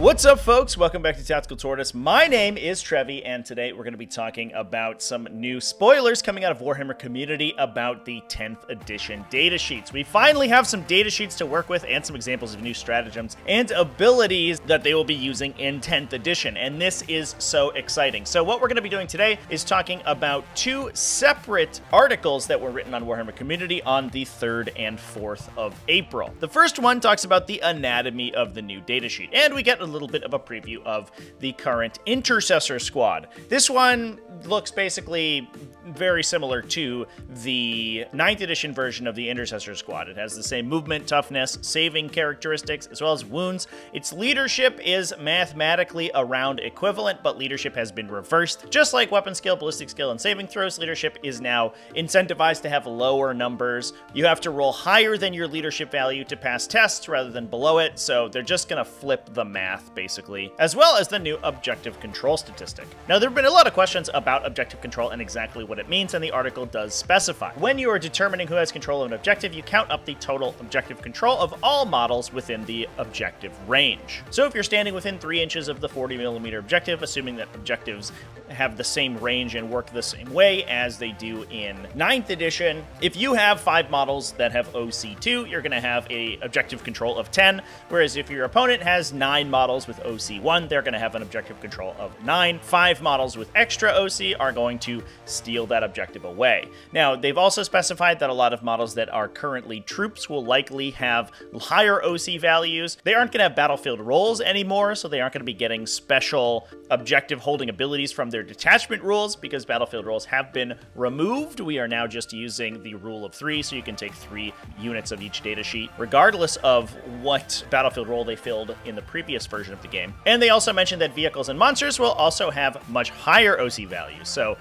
What's up, folks? Welcome back to Tactical Tortoise. My name is Trevi, and today we're going to be talking about some new spoilers coming out of Warhammer Community about the 10th edition datasheets. We finally have some datasheets to work with and some examples of new stratagems and abilities that they will be using in 10th edition, and this is so exciting. So what we're going to be doing today is talking about two separate articles that were written on Warhammer Community on the 3rd and 4th of April. The first one talks about the anatomy of the new datasheet, and we get a little bit of a preview of the current Intercessor squad. This one looks basically very similar to the 9th edition version of the Intercessor squad. It has the same movement, toughness, saving characteristics, as well as wounds. Its leadership is mathematically around equivalent, but leadership has been reversed. Just like weapon skill, ballistic skill, and saving throws, leadership is now incentivized to have lower numbers. You have to roll higher than your leadership value to pass tests rather than below it, so they're just gonna flip the math, basically, as well as the new objective control statistic. Now, there have been a lot of questions about objective control and exactly what it means, and the article does specify. When you are determining who has control of an objective, you count up the total objective control of all models within the objective range. So if you're standing within 3 inches of the 40 millimeter objective, assuming that objectives have the same range and work the same way as they do in 9th edition, if you have 5 models that have OC2, you're going to have a objective control of 10, whereas if your opponent has 9 models with OC1, they're going to have an objective control of 9. 5 models with extra OC are going to steal that objective away. Now, they've also specified that a lot of models that are currently troops will likely have higher OC values. They aren't going to have battlefield roles anymore, so they aren't going to be getting special objective holding abilities from their detachment rules because battlefield roles have been removed. We are now just using the rule of three, so you can take three units of each data sheet, regardless of what battlefield role they filled in the previous version of the game. And they also mentioned that vehicles and monsters will also have much higher OC values. So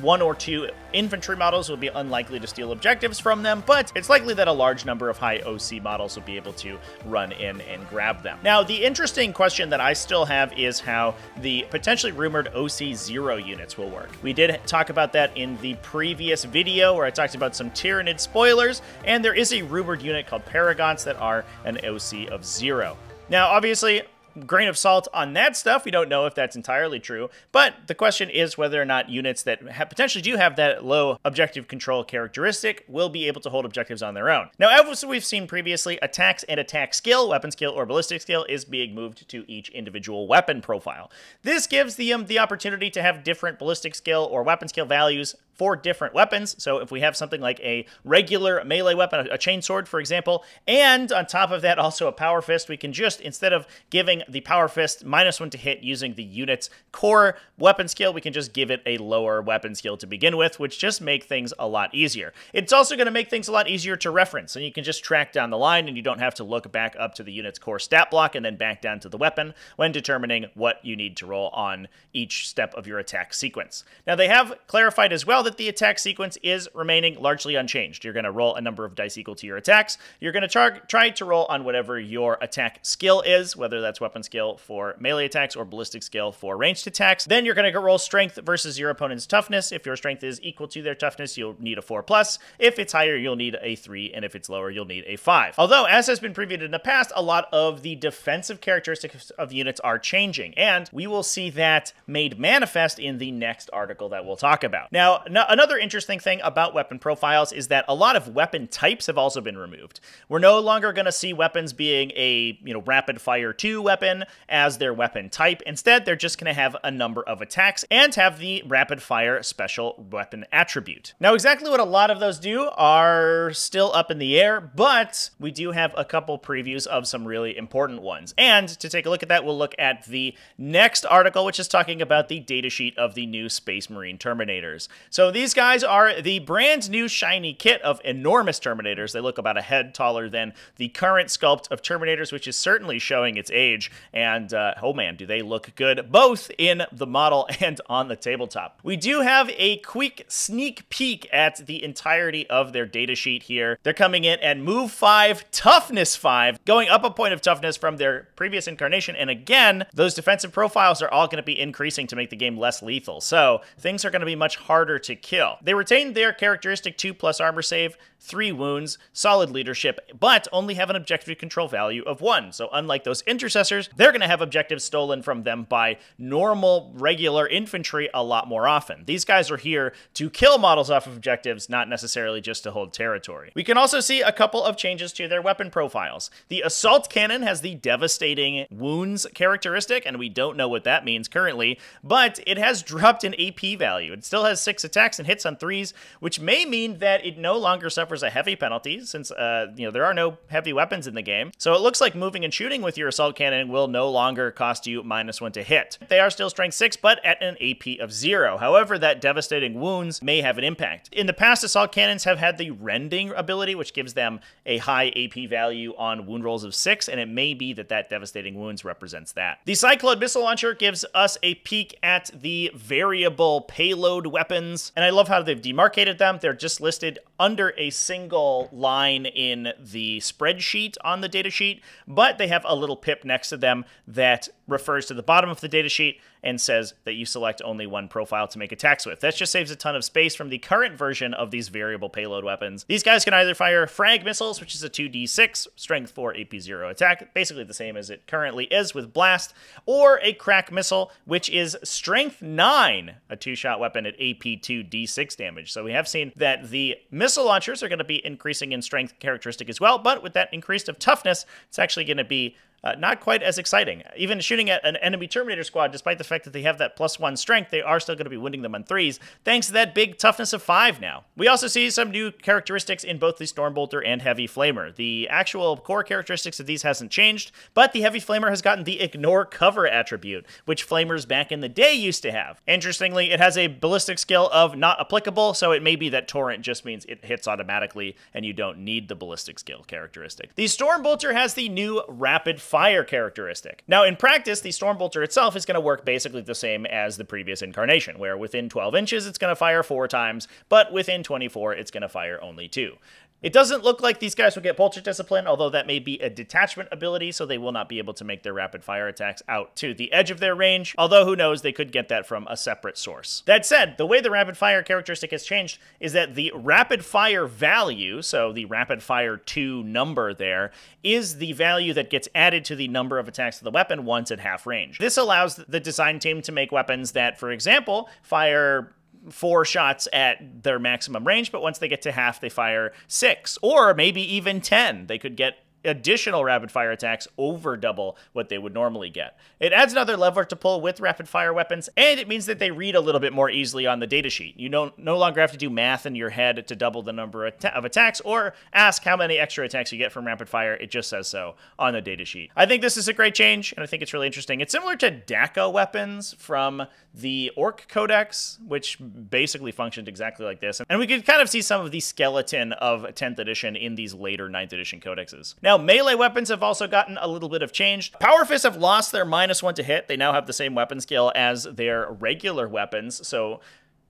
one or two infantry models will be unlikely to steal objectives from them, but it's likely that a large number of high OC models will be able to run in and grab them. Now, the interesting question that I still have is how the potentially rumored OC zero units will work. We did talk about that in the previous video where I talked about some Tyranid spoilers, and there is a rumored unit called Paragons that are an OC of zero. Now, obviously, grain of salt on that stuff. We don't know if that's entirely true, but the question is whether or not units that potentially do have that low objective control characteristic will be able to hold objectives on their own. Now, as we've seen previously, attacks and attack skill, weapon skill, or ballistic skill is being moved to each individual weapon profile. This gives the, um, the opportunity to have different ballistic skill or weapon skill values for different weapons. So if we have something like a regular melee weapon, a chainsword, for example, and on top of that also a power fist, we can just, instead of giving the power fist minus one to hit using the unit's core weapon skill, we can just give it a lower weapon skill to begin with, which just make things a lot easier. It's also going to make things a lot easier to reference, and you can just track down the line and you don't have to look back up to the unit's core stat block and then back down to the weapon when determining what you need to roll on each step of your attack sequence. Now they have clarified as well that the attack sequence is remaining largely unchanged. You're going to roll a number of dice equal to your attacks. You're going to try to roll on whatever your attack skill is, whether that's weapon skill for melee attacks or ballistic skill for ranged attacks. Then you're going to roll strength versus your opponent's toughness. If your strength is equal to their toughness, you'll need a 4 plus. If it's higher, you'll need a 3, and if it's lower, you'll need a 5. Although, as has been previewed in the past, a lot of the defensive characteristics of units are changing, and we will see that made manifest in the next article that we'll talk about. Now, another interesting thing about weapon profiles is that a lot of weapon types have also been removed. We're no longer going to see weapons being a, you know, rapid fire 2 weapon as their weapon type. Instead, they're just going to have a number of attacks and have the rapid fire special weapon attribute. Now, exactly what a lot of those do are still up in the air, but we do have a couple previews of some really important ones. And to take a look at that, we'll look at the next article, which is talking about the datasheet of the new Space Marine Terminators. So these guys are the brand new shiny kit of enormous Terminators. They look about a head taller than the current sculpt of Terminators, which is certainly showing its age. And uh, oh man, do they look good, both in the model and on the tabletop. We do have a quick sneak peek at the entirety of their datasheet here. They're coming in at move 5, toughness 5, going up a point of toughness from their previous incarnation. And again, those defensive profiles are all going to be increasing to make the game less lethal. So things are going to be much harder to kill. They retained their characteristic 2 plus armor save, three wounds, solid leadership, but only have an objective control value of one. So, unlike those intercessors, they're going to have objectives stolen from them by normal, regular infantry a lot more often. These guys are here to kill models off of objectives, not necessarily just to hold territory. We can also see a couple of changes to their weapon profiles. The assault cannon has the devastating wounds characteristic, and we don't know what that means currently, but it has dropped an AP value. It still has six attacks and hits on threes, which may mean that it no longer suffers a heavy penalty since uh, you know there are no heavy weapons in the game. So it looks like moving and shooting with your assault cannon will no longer cost you minus one to hit. They are still strength six, but at an AP of zero. However, that devastating wounds may have an impact. In the past, assault cannons have had the rending ability, which gives them a high AP value on wound rolls of six, and it may be that that devastating wounds represents that. The Cyclone missile launcher gives us a peek at the variable payload weapons, and I love how they've demarcated them. They're just listed under a single line in the spreadsheet on the datasheet, but they have a little pip next to them that refers to the bottom of the datasheet and says that you select only one profile to make attacks with. That just saves a ton of space from the current version of these variable payload weapons. These guys can either fire frag missiles, which is a 2d6, strength 4, AP 0 attack, basically the same as it currently is with blast, or a crack missile, which is strength 9, a two-shot weapon at AP 2 d6 damage. So we have seen that the missile launchers are going to be increasing in strength characteristic as well, but with that increased of toughness, it's actually going to be uh, not quite as exciting. Even shooting at an enemy Terminator squad, despite the fact that they have that plus one strength, they are still going to be winning them on threes, thanks to that big toughness of five now. We also see some new characteristics in both the Stormbolter and Heavy Flamer. The actual core characteristics of these hasn't changed, but the Heavy Flamer has gotten the Ignore Cover attribute, which Flamers back in the day used to have. Interestingly, it has a ballistic skill of not applicable, so it may be that Torrent just means it hits automatically and you don't need the ballistic skill characteristic. The Stormbolter has the new Rapid fire characteristic. Now, in practice, the Stormbolter itself is going to work basically the same as the previous incarnation, where within 12 inches it's going to fire four times, but within 24 it's going to fire only two. It doesn't look like these guys will get Bolter Discipline, although that may be a detachment ability, so they will not be able to make their rapid fire attacks out to the edge of their range, although who knows, they could get that from a separate source. That said, the way the rapid fire characteristic has changed is that the rapid fire value, so the rapid fire 2 number there, is the value that gets added to the number of attacks of the weapon once at half range. This allows the design team to make weapons that, for example, fire four shots at their maximum range, but once they get to half, they fire six or maybe even 10. They could get additional rapid fire attacks over double what they would normally get. It adds another lever to pull with rapid fire weapons, and it means that they read a little bit more easily on the datasheet. You don't no longer have to do math in your head to double the number of attacks or ask how many extra attacks you get from rapid fire. It just says so on the datasheet. I think this is a great change, and I think it's really interesting. It's similar to Dakka weapons from the Ork Codex, which basically functioned exactly like this. And we could kind of see some of the skeleton of 10th edition in these later 9th edition codexes. Now, melee weapons have also gotten a little bit of change. Power Fists have lost their minus one to hit. They now have the same weapon skill as their regular weapons. So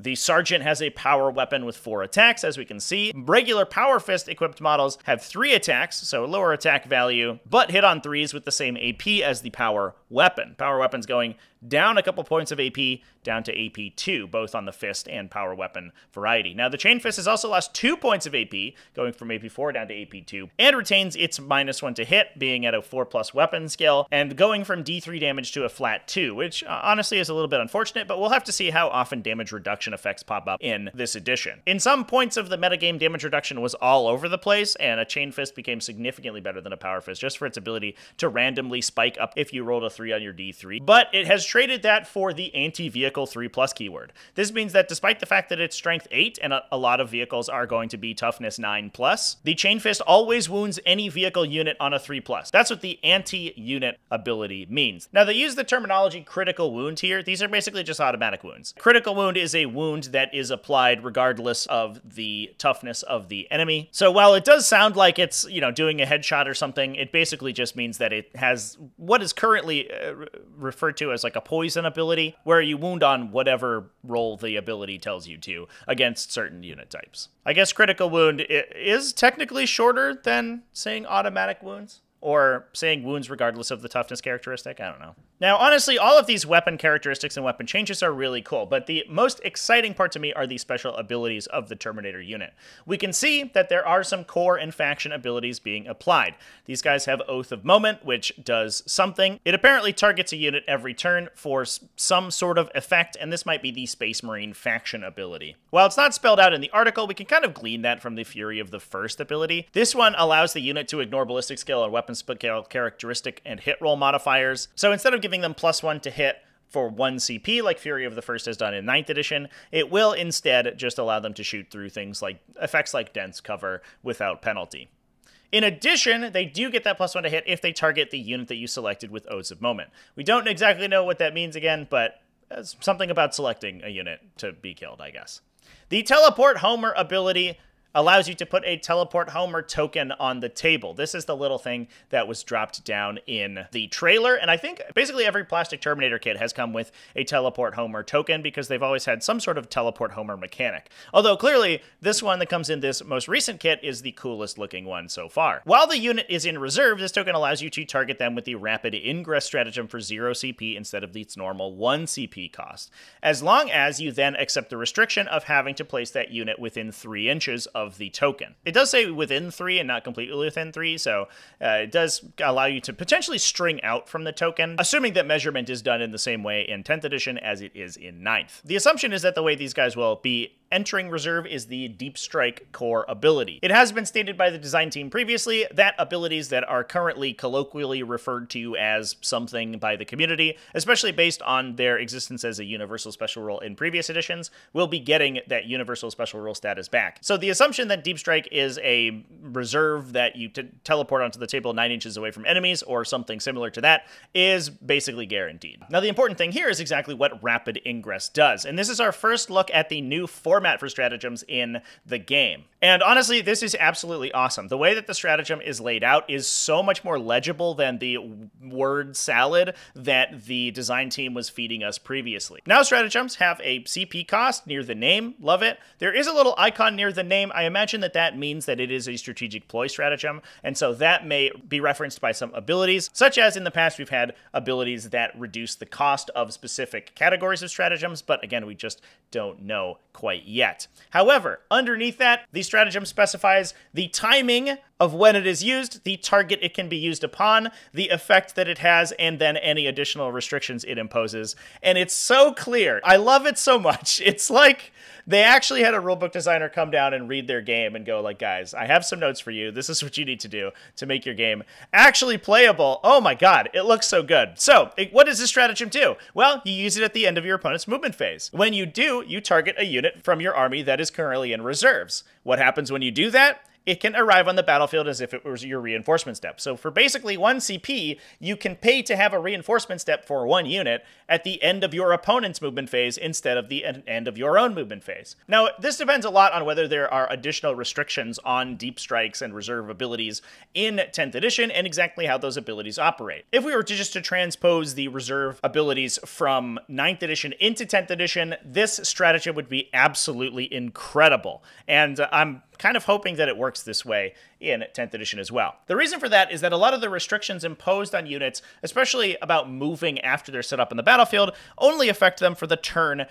the Sergeant has a power weapon with four attacks, as we can see. Regular Power Fist equipped models have three attacks, so lower attack value, but hit on threes with the same AP as the power weapon. Power weapon's going down a couple points of AP, down to AP2, both on the fist and power weapon variety. Now, the Chain Fist has also lost two points of AP, going from AP4 down to AP2, and retains its minus one to hit, being at a 4 plus weapon skill, and going from D3 damage to a flat 2, which uh, honestly is a little bit unfortunate, but we'll have to see how often damage reduction effects pop up in this edition. In some points of the metagame, damage reduction was all over the place, and a Chain Fist became significantly better than a Power Fist just for its ability to randomly spike up if you rolled a 3 on your D3. But it has traded that for the anti-vehicle 3 plus keyword. This means that despite the fact that it's strength 8 and a, lot of vehicles are going to be toughness 9 plus, the Chain Fist always wounds any vehicle unit on a 3 plus. That's what the anti-unit ability means. Now they use the terminology critical wound here. These are basically just automatic wounds. Critical wound is a wound that is applied regardless of the toughness of the enemy. So while it does sound like it's, you know, doing a headshot or something, it basically just means that it has what is currently uh, referred to as like a poison ability, where you wound on whatever roll the ability tells you to against certain unit types. I guess critical wound is technically shorter than saying automatic wounds or saying wounds regardless of the toughness characteristic. I don't know. Now, honestly, all of these weapon characteristics and weapon changes are really cool, but the most exciting part to me are the special abilities of the Terminator unit. We can see that there are some core and faction abilities being applied. These guys have Oath of Moment, which does something. It apparently targets a unit every turn for some sort of effect, and this might be the Space Marine faction ability. While it's not spelled out in the article, we can kind of glean that from the Fury of the First ability. This one allows the unit to ignore ballistic skill or weapon skill characteristic and hit roll modifiers. So instead of giving them plus one to hit for one CP, like Fury of the First has done in 9th edition. It will instead just allow them to shoot through things like effects like dense cover without penalty. In addition, they do get that plus one to hit if they target the unit that you selected with Oaths of Moment. We don't exactly know what that means again, but something about selecting a unit to be killed, I guess. The Teleport Homer ability allows you to put a teleport homer token on the table. This is the little thing that was dropped down in the trailer, and I think basically every plastic Terminator kit has come with a teleport homer token because they've always had some sort of teleport homer mechanic. Although clearly, this one that comes in this most recent kit is the coolest looking one so far. While the unit is in reserve, this token allows you to target them with the rapid ingress stratagem for 0 CP instead of its normal 1 CP cost, as long as you then accept the restriction of having to place that unit within 3 inches of the token. It does say within three and not completely within three, so uh, it does allow you to potentially string out from the token, assuming that measurement is done in the same way in 10th edition as it is in 9th. The assumption is that the way these guys will be entering reserve is the Deep Strike core ability. It has been stated by the design team previously that abilities that are currently colloquially referred to as something by the community, especially based on their existence as a universal special rule in previous editions, will be getting that universal special rule status back. So the assumption that Deep Strike is a reserve that you teleport onto the table nine inches away from enemies or something similar to that is basically guaranteed. Now the important thing here is exactly what Rapid Ingress does, and this is our first look at the new format for stratagems in the game. And honestly, this is absolutely awesome. The way that the stratagem is laid out is so much more legible than the word salad that the design team was feeding us previously. Now stratagems have a CP cost near the name. Love it. There is a little icon near the name. I imagine that that means that it is a strategic ploy stratagem, and so that may be referenced by some abilities, such as in the past we've had abilities that reduce the cost of specific categories of stratagems, but again, we just don't know quite yet. However, underneath that, the stratagem specifies the timing of when it is used, the target it can be used upon, the effect that it has, and then any additional restrictions it imposes. And it's so clear. I love it so much. It's like they actually had a rulebook designer come down and read their game and go like, guys, I have some notes for you. This is what you need to do to make your game actually playable. Oh my god, it looks so good. So, it, what does this stratagem do? Well, you use it at the end of your opponent's movement phase. When you do, you target a unit from your army that is currently in reserves. What happens when you do that? It can arrive on the battlefield as if it was your reinforcement step. So for basically one CP, you can pay to have a reinforcement step for one unit at the end of your opponent's movement phase instead of the end of your own movement phase. Now, this depends a lot on whether there are additional restrictions on deep strikes and reserve abilities in 10th edition and exactly how those abilities operate. If we were to just to transpose the reserve abilities from 9th edition into 10th edition, this stratagem would be absolutely incredible. And uh, I'm kind of hoping that it works this way in 10th edition as well. The reason for that is that a lot of the restrictions imposed on units, especially about moving after they're set up in the battlefield, only affect them for the turn uh,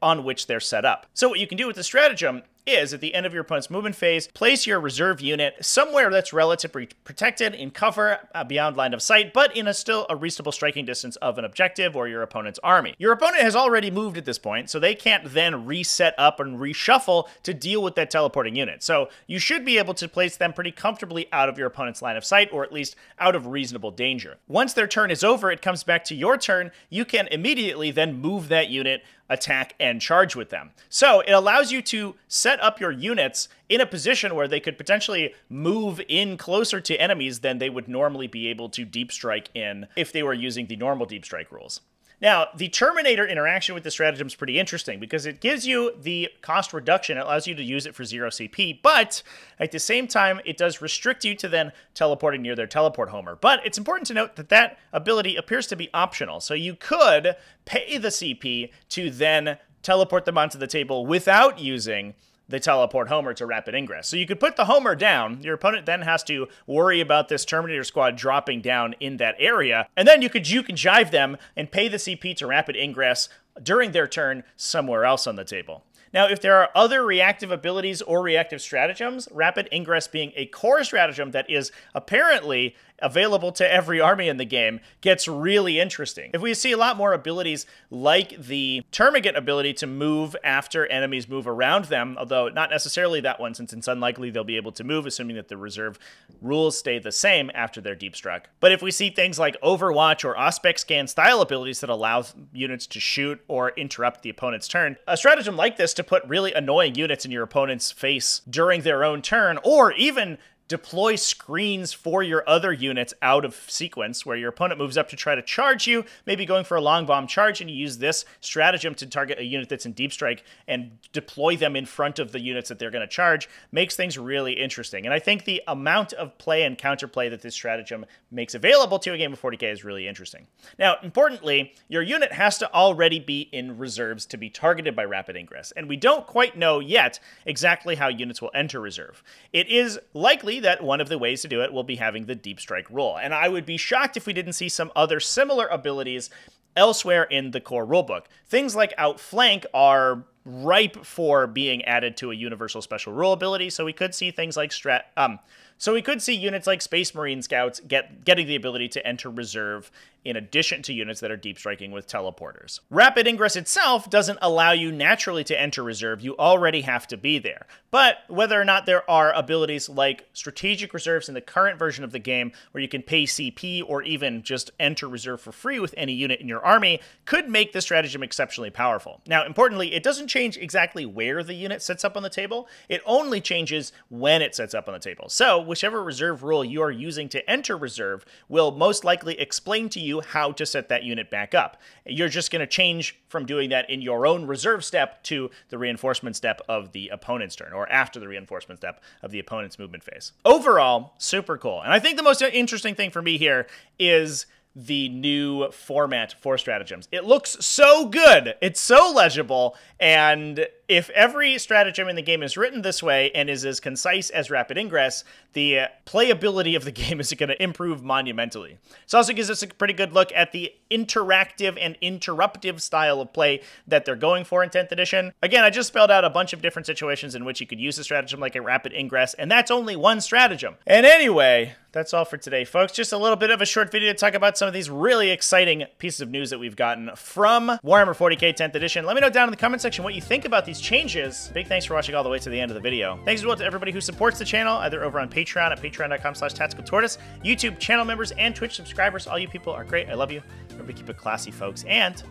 on which they're set up. So what you can do with the stratagem is at the end of your opponent's movement phase, place your reserve unit somewhere that's relatively protected in cover uh, beyond line of sight, but in a still a reasonable striking distance of an objective or your opponent's army. Your opponent has already moved at this point, so they can't then reset up and reshuffle to deal with that teleporting unit. So you should be able to place them pretty comfortably out of your opponent's line of sight, or at least out of reasonable danger. Once their turn is over, it comes back to your turn. You can immediately then move that unit attack, and charge with them. So it allows you to set up your units in a position where they could potentially move in closer to enemies than they would normally be able to deep strike in if they were using the normal deep strike rules. Now, the Terminator interaction with the stratagem is pretty interesting because it gives you the cost reduction. It allows you to use it for zero CP, but at the same time, it does restrict you to then teleporting near their teleport homer. But it's important to note that that ability appears to be optional. So you could pay the CP to then teleport them onto the table without using the teleport Homer to rapid ingress. So you could put the Homer down. Your opponent then has to worry about this Terminator squad dropping down in that area. And then you could juke and jive them and pay the CP to rapid ingress during their turn somewhere else on the table. Now, if there are other reactive abilities or reactive stratagems, Rapid Ingress being a core stratagem that is apparently available to every army in the game gets really interesting. If we see a lot more abilities like the Termagant ability to move after enemies move around them, although not necessarily that one since it's unlikely they'll be able to move assuming that the reserve rules stay the same after they're deep struck. But if we see things like Overwatch or Auspex scan style abilities that allow units to shoot or interrupt the opponent's turn, a stratagem like this to put really annoying units in your opponent's face during their own turn, or even deploy screens for your other units out of sequence where your opponent moves up to try to charge you, maybe going for a long bomb charge, and you use this stratagem to target a unit that's in deep strike and deploy them in front of the units that they're going to charge, makes things really interesting. And I think the amount of play and counterplay that this stratagem makes available to a game of 40k is really interesting. Now, importantly, your unit has to already be in reserves to be targeted by rapid ingress, and we don't quite know yet exactly how units will enter reserve. It is likely that one of the ways to do it will be having the deep strike rule. And I would be shocked if we didn't see some other similar abilities elsewhere in the core rulebook. Things like Outflank are ripe for being added to a universal special rule ability, so we could see things like strat um so we could see units like Space Marine Scouts get getting the ability to enter reserve in addition to units that are deep striking with teleporters. Rapid Ingress itself doesn't allow you naturally to enter reserve, you already have to be there. But whether or not there are abilities like strategic reserves in the current version of the game where you can pay CP or even just enter reserve for free with any unit in your army could make this stratagem exceptionally powerful. Now, importantly, it doesn't change exactly where the unit sets up on the table, it only changes when it sets up on the table. So, whichever reserve rule you are using to enter reserve will most likely explain to you how to set that unit back up. You're just going to change from doing that in your own reserve step to the reinforcement step of the opponent's turn, or after the reinforcement step of the opponent's movement phase. Overall, super cool. And I think the most interesting thing for me here is the new format for stratagems. It looks so good. It's so legible. And if every stratagem in the game is written this way and is as concise as Rapid Ingress, the uh, playability of the game is going to improve monumentally. This also gives us a pretty good look at the interactive and interruptive style of play that they're going for in 10th edition. Again, I just spelled out a bunch of different situations in which you could use a stratagem like a Rapid Ingress, and that's only one stratagem. And anyway, that's all for today, folks. Just a little bit of a short video to talk about some of these really exciting pieces of news that we've gotten from Warhammer 40k 10th edition. Let me know down in the comment section what you think about these changes. Big thanks for watching all the way to the end of the video. Thanks as well to everybody who supports the channel, either over on Patreon at patreon.com slash tactical tortoise, YouTube channel members, and Twitch subscribers. All you people are great. I love you. Remember to keep it classy, folks, and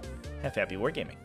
have happy wargaming.